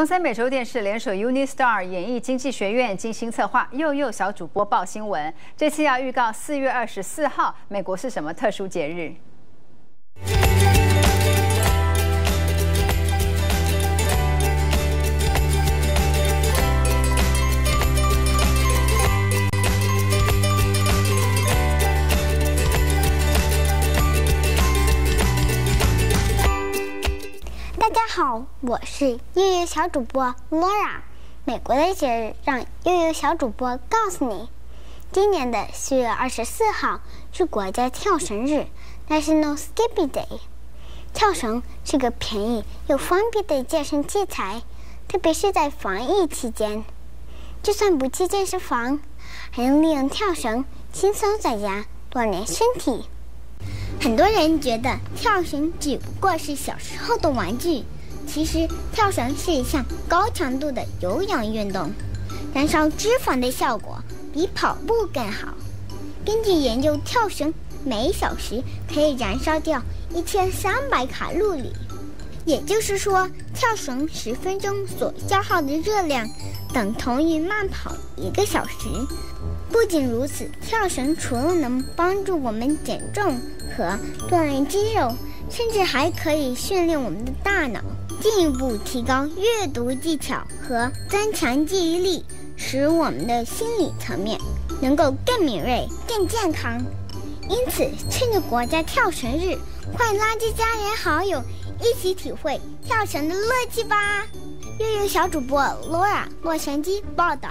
东森美洲电视联手 UniStar 演艺经济学院精心策划，又又小主播报新闻。这次要预告四月二十四号，美国是什么特殊节日？大家好，我是悠悠小主播 Laura。美国的节日让悠悠小主播告诉你，今年的四月二十四号是国家跳绳日 （National Skipping Day）。跳绳是个便宜又方便的健身器材，特别是在防疫期间。就算不去健身房，还能利用跳绳轻松在家锻炼身体。很多人觉得跳绳只不过是小时候的玩具。其实跳绳是一项高强度的有氧运动，燃烧脂肪的效果比跑步更好。根据研究，跳绳每小时可以燃烧掉一千三百卡路里，也就是说，跳绳十分钟所消耗的热量等同于慢跑一个小时。不仅如此，跳绳除了能帮助我们减重和锻炼肌肉，甚至还可以训练我们的大脑。进一步提高阅读技巧和增强记忆力，使我们的心理层面能够更敏锐、更健康。因此，趁着国家跳绳日，快拉着家人好友一起体会跳绳的乐趣吧！悠悠小主播 Laura 洛杉矶报道。